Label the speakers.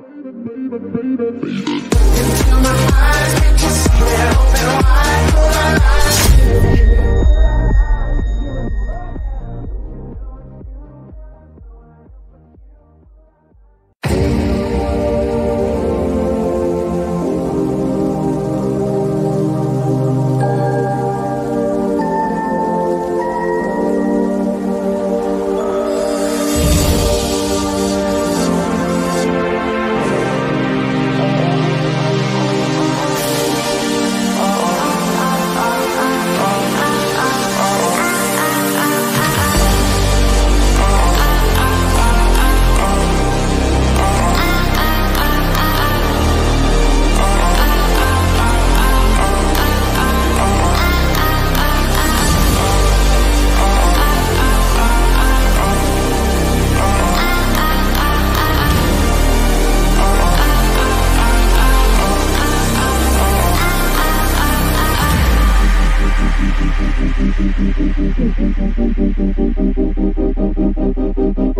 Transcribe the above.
Speaker 1: Into Thank you.